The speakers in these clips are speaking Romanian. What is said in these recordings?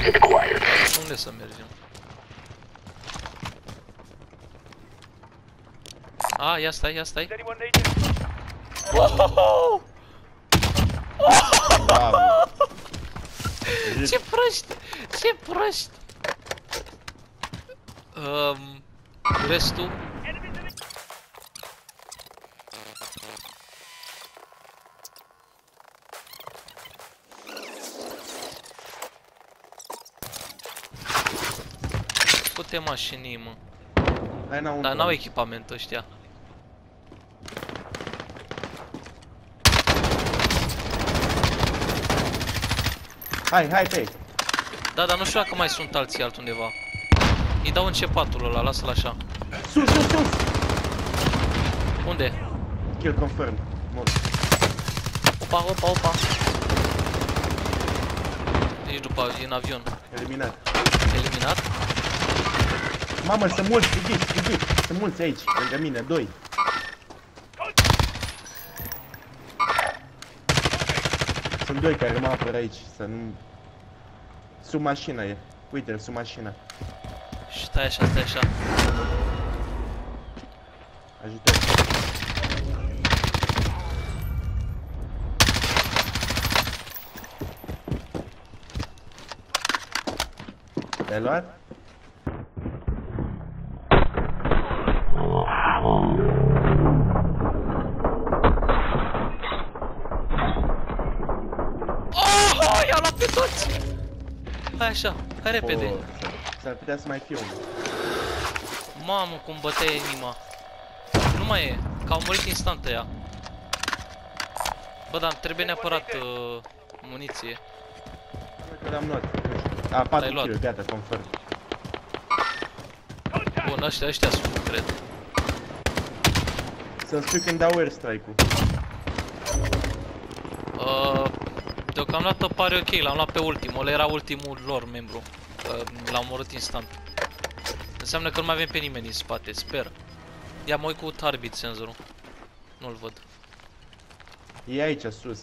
Target acquired. Unde să mergem? A, ia stai, ia stai. Bravo. Ce proști! Ce proști! Um, restul... Fute mașinii, mă. Hai înăuntru. Dar n-au echipament ăștia. Hai, hai pe ei. Da, dar nu știu dacă mai sunt alții altundeva. Îi dau începatul ăla, lasă-l așa. Sus, sus, sus. Unde? Kill confirm. Mort. Opa, opa, opa. Nici după, e în avion. Eliminat. Eliminat? Mamă, sunt mulți, fugiți, fugiți. Sunt mulți aici, lângă mine, doi. Sunt doi care mă apără aici, să nu... Sub mașină e. Uite-l, sub mașină. Stai așa, stai așa. Ajută. Te-ai luat? Oh, i-a luat pe toți! Hai așa, hai repede. Oh, s-ar- S-ar putea să mai fie unul. Mamă, cum bătea inima. Nu mai e, că au murit instant ea. Bă, dar îmi trebuie neapărat uh, muniție. Cred că l-am luat. nu știu. A, 4 L-ai luat. kill, gata, confirm. Bun, ăștia, ăștia sunt, cred. Să-mi spui când dau airstrike-ul. Uh, deocamdată pare ok, l-am luat pe ultimul, ăla era ultimul lor membru. Uh, l-am omorât instant. Înseamnă că nu mai avem pe nimeni din spate, sper. Ia mă uit cu tarbit senzorul. Nu-l văd. E aici, sus.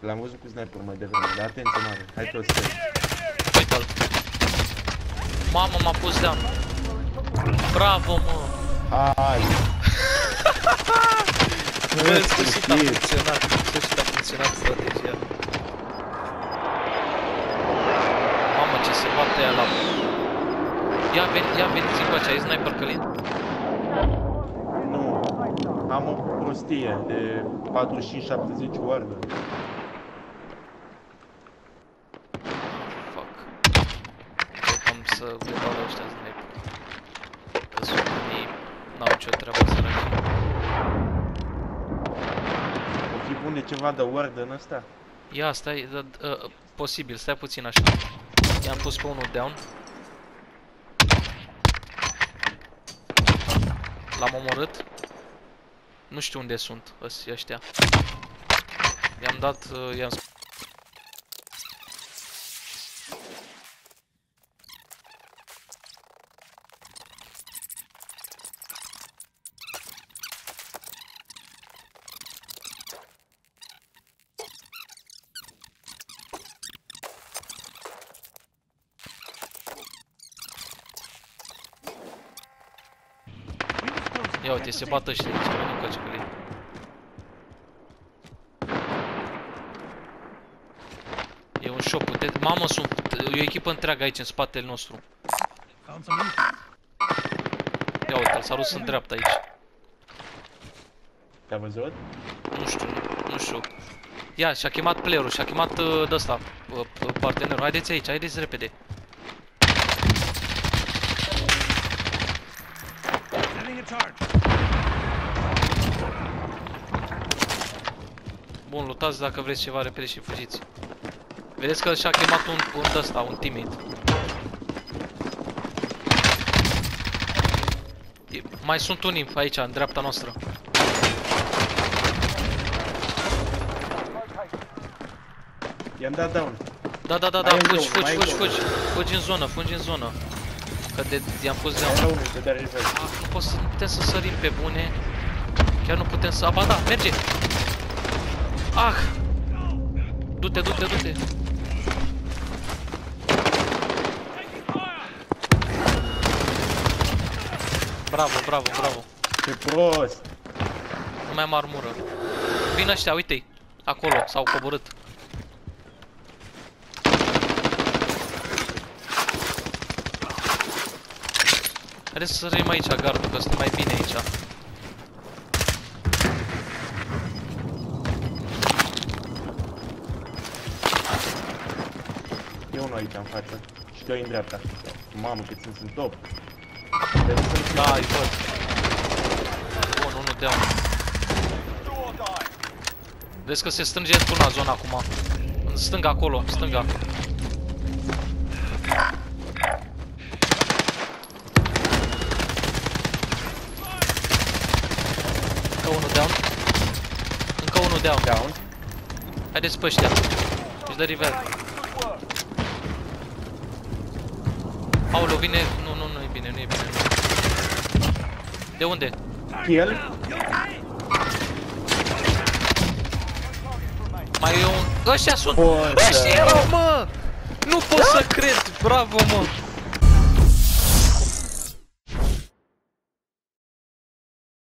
L-am văzut cu sniper mai devreme, dar atenție mare. Hai toți să Uite-l. Mamă, m-a pus down. Bravo, mă. Hai! Bă, în sfârșit a funcționat. În sfârșit a funcționat strategia. Mamă, ce se bate aia la... Ia, veni, ia, veniți încoace, ai sniper Călin? Nu. Am o prostie de 45-70 wardă. Fuck. Cred că am să le dau la ăștia sniper. Că sunt unii... N-au nicio treabă săraci. O fi bun de ceva de wardă în ăsta? Ia, stai, da, uh, posibil, stai puțin așa. I-am pus pe unul down. L-am omorât. Nu știu unde sunt ăs- ăștia. I-am dat, uh, i-am sp- Ia uite, se bat ăștia aici, veni încoace cu ei. E un shop, uite, mamă, sunt, e o echipă întreagă aici în spatele nostru. Ia uite, s-a dus în dreapta aici. Te-a văzut? Nu știu, nu știu. Ia, și-a chemat playerul, și-a chemat uh, de ăsta, uh, uh, partenerul. Haideți aici, haideți repede. Bun, lutați dacă vreți ceva repede și fugiți. Vedeți că și-a chemat un, un de ăsta, un teammate. E- Mai sunt unii aici, în dreapta noastră. I-am dat down. Da, da, da, Mai da, e fugi, unul, fugi, mai e fugi, unul. fugi. Fugi în zonă, fugi în zonă. Că de, i-am pus de unul ah, Nu pot să, nu putem să sărim pe bune Chiar nu putem să... Aba da, merge! Ah! Du-te, du-te, du-te! Bravo, bravo, bravo! Ce prost! Nu mai am armură Vin ăștia, uite-i! Acolo, s-au coborât Haideți să sărim aici gardul, că suntem mai bine aici. E unul aici în față. Și doi în dreapta. Mamă, cât sunt, sunt top. Trebuie să nu Da, îi văd. Bun, unul down. Vezi că se strânge într-una zona acum. În stânga acolo, în stânga. Încă unul down. Încă unul down. down. Haideți pe ăștia. Își dă river. Aoleu, vine... Nu, nu, nu e bine, nu e bine. De unde? Kill. Mai e un... Ăștia sunt! Bun, Ăștia erau, mă! Nu pot să cred! Bravo, mă!